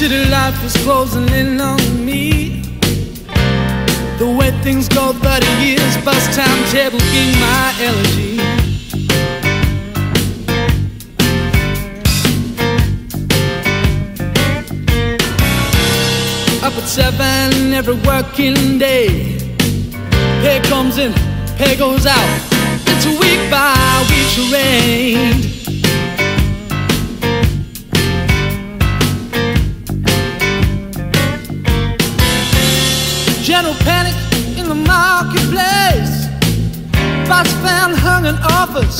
City life is closing in on me. The way things go, 30 years, bus timetable being my elegy. Up at seven every working day. Pay comes in, pay goes out. It's a week by week General panic in the marketplace. Boss found hung in office.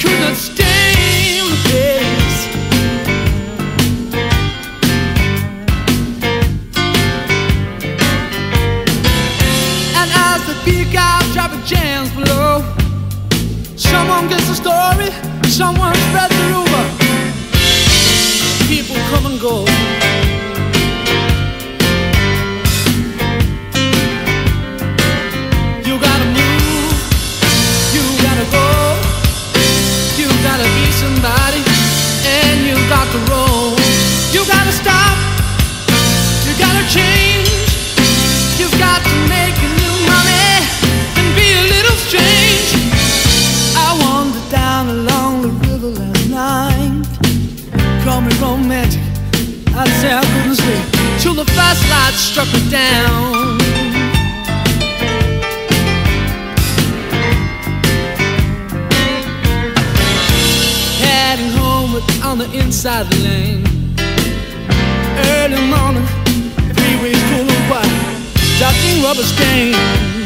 Could not stay the pace. And as the peak out traffic jams below, someone gets a story, someone spreads the rumor. Night, call me romantic, I'd say I couldn't sleep till the first light struck me down. heading homeward on the inside lane. Early morning, freeways full of white, dodging rubber stains.